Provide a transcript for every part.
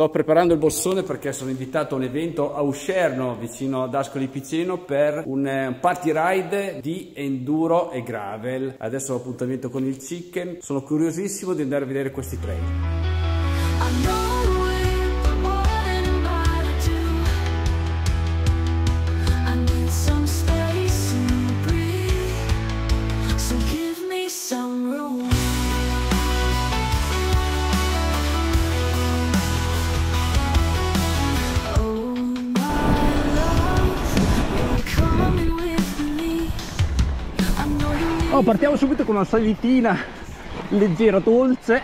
Sto preparando il bossone perché sono invitato a un evento a Uscerno, vicino ad Ascoli Piceno, per un party ride di enduro e gravel. Adesso ho appuntamento con il Chicken. Sono curiosissimo di andare a vedere questi trail. Oh, partiamo subito con una salitina leggera, dolce.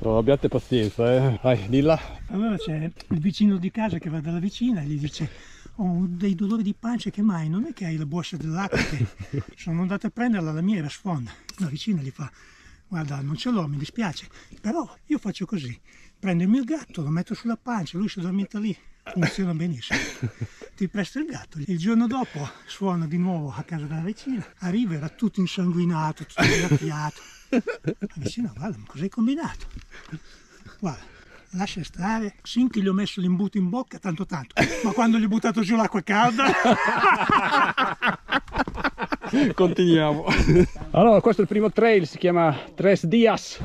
Oh, abbiate pazienza, eh. Vai, di là. Allora c'è il vicino di casa che va dalla vicina e gli dice ho dei dolori di pancia che mai? Non è che hai la borsa dell'acqua che sono andato a prenderla, la mia era sfonda. La vicina gli fa guarda non ce l'ho, mi dispiace, però io faccio così, prendo il mio gatto, lo metto sulla pancia, lui si addormenta lì, funziona benissimo. Ti presto il gatto. Il giorno dopo suona di nuovo a casa della vicina, arriva, era tutto insanguinato, tutto graffiato. La vicina, guarda, ma cos'hai combinato? Guarda, lascia stare, sinchi gli ho messo l'imbuto in bocca tanto tanto, ma quando gli ho buttato giù l'acqua calda... Continuiamo. Allora, questo è il primo trail, si chiama Tres Dias.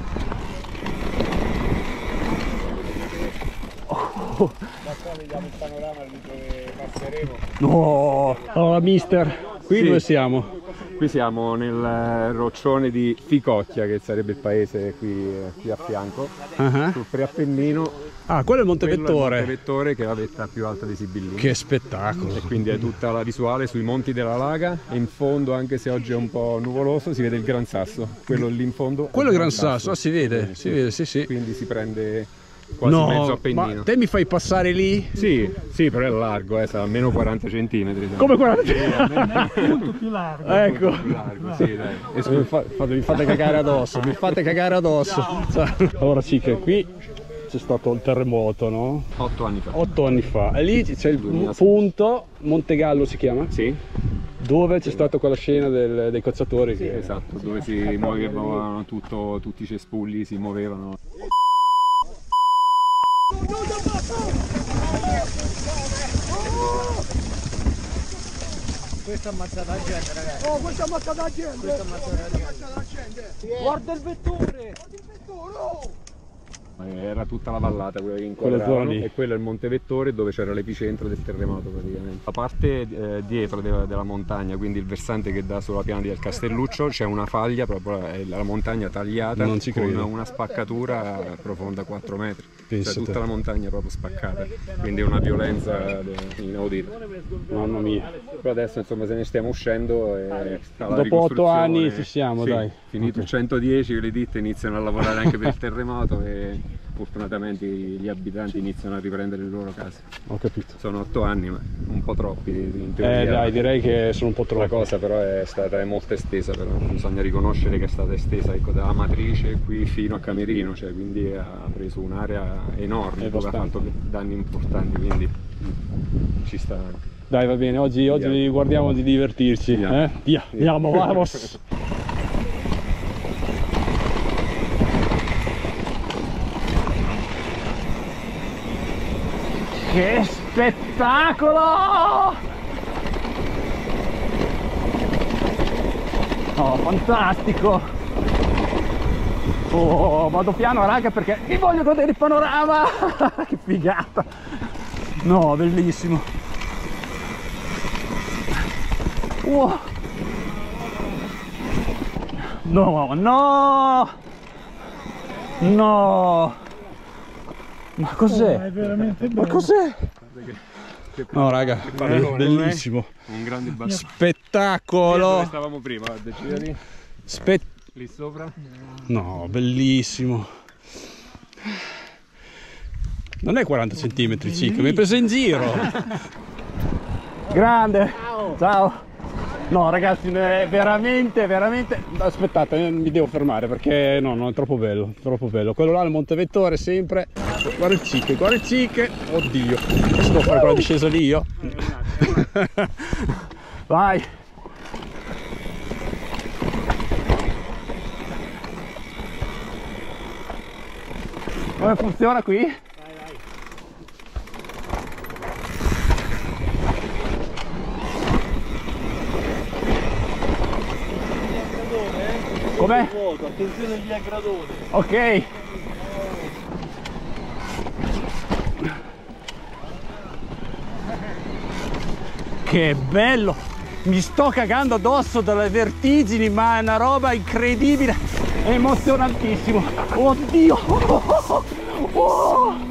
Oh. Vediamo il panorama di dove passeremo. No, allora mister, qui sì. dove siamo? Qui siamo nel roccione di Ficocchia, che sarebbe il paese qui, qui a fianco, uh -huh. sul preappennino. Ah, quello è il Monte Vettore. È il Monte Vettore che è la vetta più alta di Sibillini. Che spettacolo! E quindi è tutta la visuale sui monti della Laga e in fondo, anche se oggi è un po' nuvoloso, si vede il Gran Sasso. Quello lì in fondo. Quello è il Gran Sasso, Sasso. Ah, si vede, sì, si vede, sì sì. Quindi si prende quasi no, mezzo Appennino. Ma te mi fai passare lì? Sì, sì, però è largo, eh, sarà almeno 40 cm. Come 40 cm? molto più largo. Ecco. Più largo, sì, dai. Mi, fa, mi, fate cagare addosso, mi fate cagare addosso. Allora sì che qui c'è stato il terremoto, no? 8 anni fa. 8 anni fa. E lì c'è il 2006. punto, Montegallo si chiama? Sì. Dove c'è stata quella scena del, dei cacciatori? Sì, che... esatto, dove si muovevano tutto, tutti i cespugli, si muovevano. Questa ammazza la gente ragazzi. Oh, questa ammazza la gente. Questa ammazza la gente. Guarda il vettore. Guarda il vettore. Oh. Era tutta la vallata quella che inquadravano e quello è il Monte Vettore dove c'era l'epicentro del terremoto praticamente. La parte eh, dietro de della montagna, quindi il versante che dà sulla piana del Castelluccio, c'è una faglia, proprio la montagna tagliata con una spaccatura profonda 4 metri. Cioè, tutta la montagna proprio spaccata, quindi è una violenza inaudita. Mamma mia. Però adesso insomma se ne stiamo uscendo e Dopo 8 anni ci siamo, sì, dai. Finito okay. 110 le ditte iniziano a lavorare anche per il terremoto e fortunatamente gli abitanti iniziano a riprendere le loro case. Ho capito. Sono 8 anni ma un po' troppi in teoria. Eh dai, direi che sono un po' troppi. La cosa però è stata è molto estesa, però bisogna riconoscere che è stata estesa ecco, dalla matrice qui fino a Camerino, cioè, quindi ha preso un'area enorme dove ha fatto danni importanti, quindi ci sta. Dai va bene, oggi, oggi guardiamo di divertirci. Via, eh? Via, andiamo, vamos! Che spettacolo! Oh, fantastico! Oh, vado piano raga perché mi voglio godere il panorama! che figata! No, bellissimo! Wow. No, no! No! Ma cos'è? Oh, è veramente bello. Ma cos'è? No raga, bellissimo. Un grande basso. Spettacolo. Dove stavamo prima, decidere. Spett lì sopra? No, bellissimo. Non è 40 cm circa, mi hai preso in giro. Grande. Ciao. Ciao. No ragazzi, è veramente, veramente... Aspettate, eh, mi devo fermare perché no, no, è troppo bello, troppo bello. Quello là, il Monte Vettore, sempre guarda il cicche guarda il cicche oddio posso fare quella discesa lì io vai come funziona qui? vai, Com'è? Attenzione via gradone. Ok. Che bello! Mi sto cagando addosso dalle vertigini, ma è una roba incredibile, emozionantissimo. Oddio! Oh!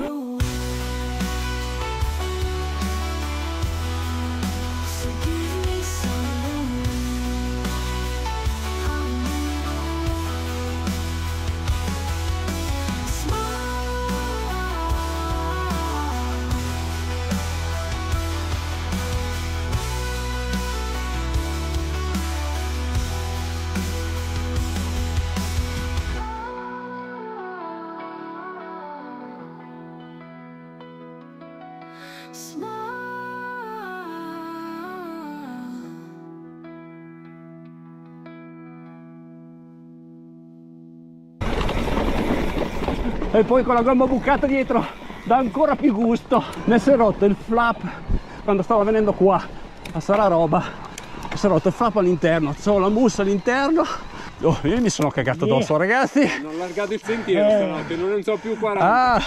E poi con la gomma bucata dietro dà ancora più gusto. Mi si è rotto il flap quando stavo venendo qua a sarà roba. Mi si è rotto il flap all'interno c'ho la mousse all'interno. Oh, io mi sono cagato addosso ragazzi. Non ho allargato il sentiero eh. stanotte non so più 40 ah,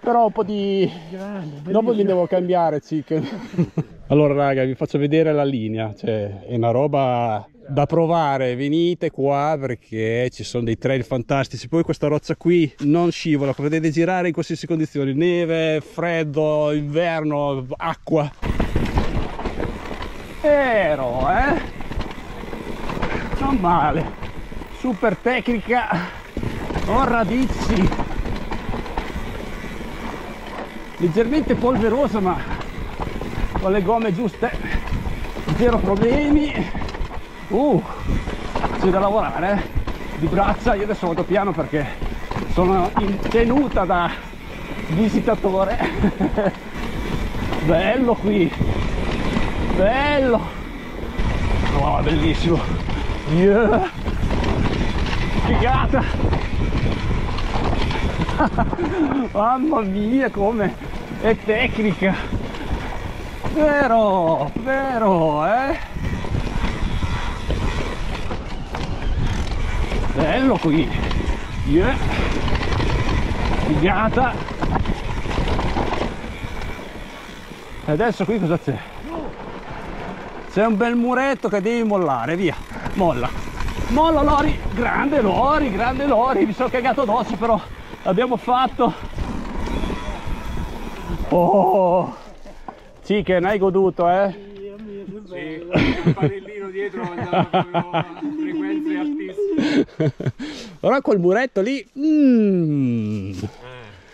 però un po' di Grande, dopo li devo cambiare chicken allora raga vi faccio vedere la linea cioè è una roba da provare venite qua perché ci sono dei trail fantastici. Poi questa roccia qui non scivola potete girare in qualsiasi condizioni. Neve freddo inverno acqua. Però eh non male. Super tecnica ho radici. Leggermente polverosa ma con le gomme giuste. Zero problemi uh c'è da lavorare eh? di braccia io adesso vado piano perché sono in tenuta da visitatore. Bello qui. Bello. Oh, bellissimo. Yeah. figata. Mamma mia come è tecnica. Vero vero eh bello qui. Yeah. figata. E adesso qui cosa c'è? c'è un bel muretto che devi mollare via. Molla. Molla Lori. Grande Lori grande Lori. Mi sono cagato addosso però l'abbiamo fatto. Oh. Chicken hai goduto eh? Sì, un panellino dietro andava Ora quel muretto lì... Mm.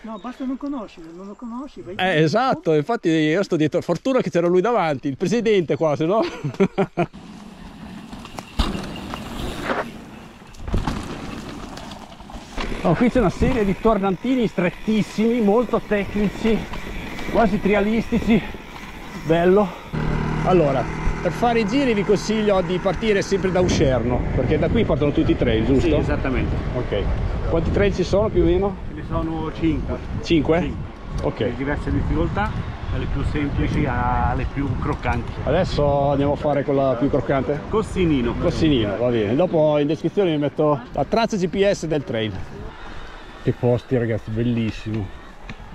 No, basta non conoscere, non lo conosci. Eh, esatto, infatti io sto dietro, fortuna che c'era lui davanti, il presidente qua, se no... Oh, qui c'è una serie di tornantini strettissimi, molto tecnici, quasi trialistici, bello. Allora, per fare i giri vi consiglio di partire sempre da Uscerno, perché da qui partono tutti i trail, giusto? Sì, esattamente. Ok. Quanti trail ci sono più o meno? Ce ne sono 5. 5? Sì. Ok. Le diverse difficoltà, dalle più semplici alle più croccanti. Adesso andiamo a fare quella più croccante? Cossinino. Cossinino, va bene. Dopo in descrizione vi metto la traccia GPS del trail. Che posti ragazzi, bellissimo.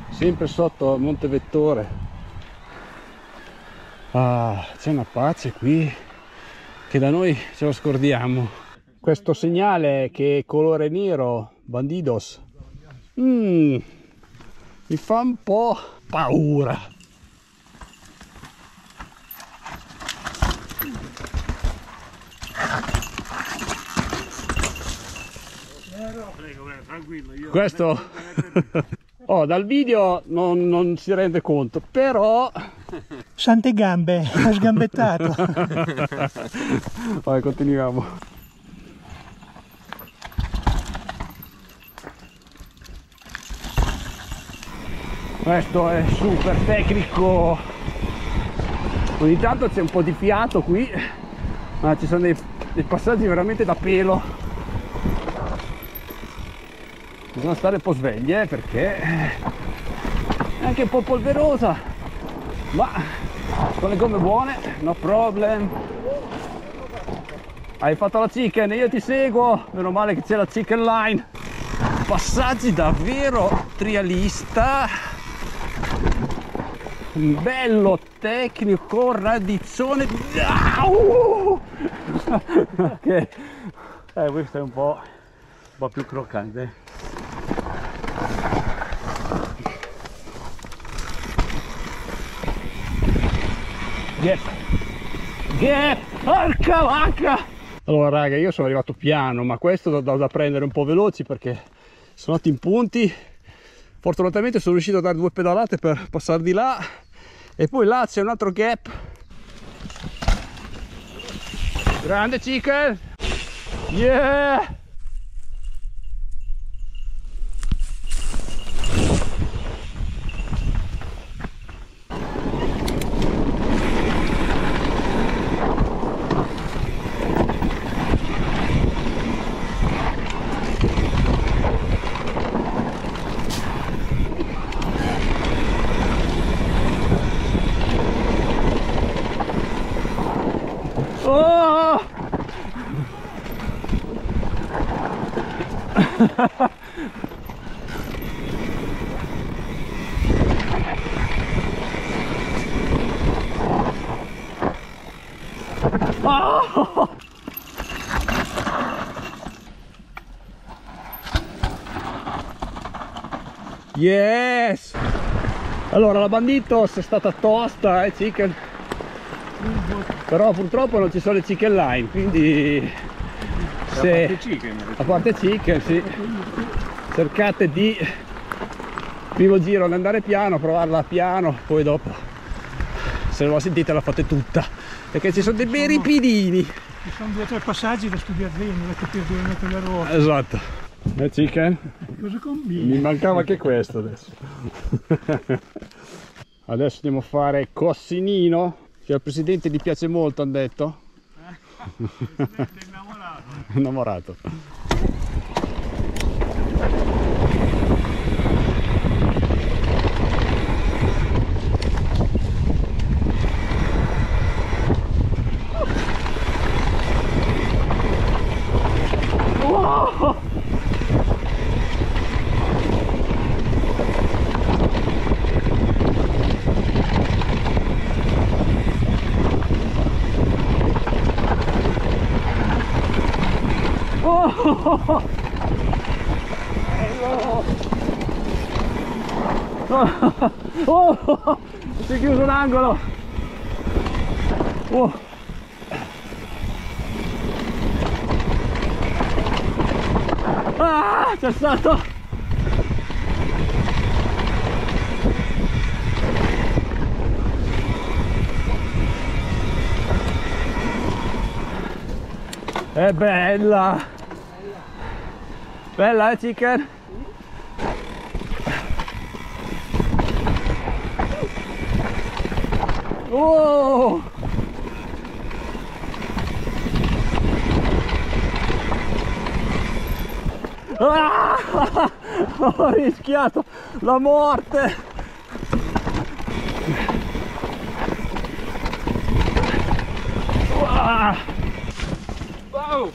Sempre sotto Monte Vettore ah, c'è una pace qui che da noi ce lo scordiamo. Questo segnale che è colore nero bandidos mm, mi fa un po' paura. Questo oh, dal video non, non si rende conto però Sante gambe, ha sgambettato. Vai, continuiamo. Questo è super tecnico. Ogni tanto c'è un po' di fiato qui, ma ci sono dei, dei passaggi veramente da pelo. Bisogna stare un po' svegli eh, perché è anche un po' polverosa ma con le gomme buone no problem Hai fatto la chicken, io ti seguo. Meno male che c'è la chicken line. Passaggi davvero trialista. Bello tecnico, radizzone. Ok. Eh, questo è un po', un po' più croccante. Yes. Yes. Porca vacca! Allora raga, io sono arrivato piano, ma questo do, do da prendere un po' veloci perché sono andati in punti. Fortunatamente sono riuscito a dare due pedalate per passare di là e poi là c'è un altro gap. Grande chicken! Yeah! Oh! Yes! Allora la Banditos è stata tosta, eh, chicken. Però purtroppo non ci sono le chicken line, quindi se, a parte chicken, a parte chicken, sì. Cercate di primo giro ad andare piano, provarla piano, poi dopo se non la sentite la fate tutta perché ci sono dei bei ripidini ci sono due o tre passaggi da studiare bene da capire dove mettere la ruota esatto e chicken? cosa combini? mi mancava anche questo adesso adesso andiamo a fare Cossinino che al presidente gli piace molto hanno detto eh, innamorato innamorato Oh! oh! Si è chiuso un angolo! Oh! Ah! C'è stato! È bella! Bella eh chicken? Oh! Ah! Ho rischiato la morte! Ah! Wow!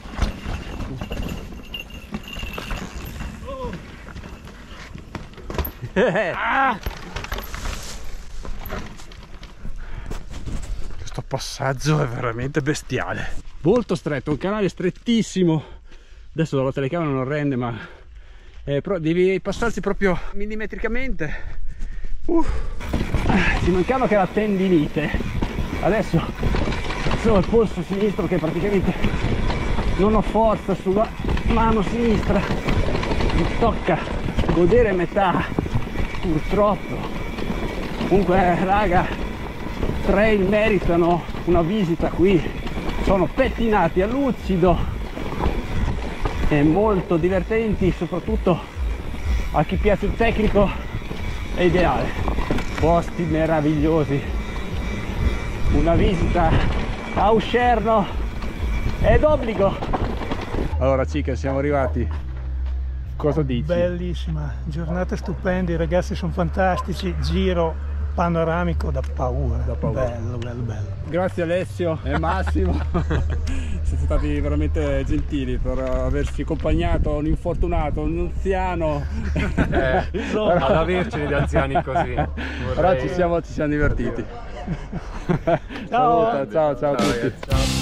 Ah! Questo passaggio è veramente bestiale. Molto stretto, un canale strettissimo. Adesso la telecamera non rende, ma eh, devi passarsi proprio millimetricamente. Uh. Ci mancava che la tendinite. Adesso sono il polso sinistro che praticamente non ho forza sulla mano sinistra. Mi tocca godere metà purtroppo. Comunque raga trail meritano una visita qui. Sono pettinati a lucido e molto divertenti soprattutto a chi piace il tecnico è ideale. Posti meravigliosi. Una visita a Uscerno è d'obbligo. Allora cica siamo arrivati Cosa dici? Bellissima, giornata stupenda, i ragazzi sono fantastici, giro panoramico da paura. da paura. Bello, bello, bello. Grazie Alessio e Massimo, siete stati veramente gentili per averci accompagnato un infortunato, un anziano. Eh, Insomma, ad avercene di anziani così. Vorrei... Però ci siamo, ci siamo divertiti. ciao. Saluta, ciao, ciao a tutti. Ragazzi, ciao.